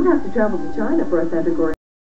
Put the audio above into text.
have to travel to China for a Santa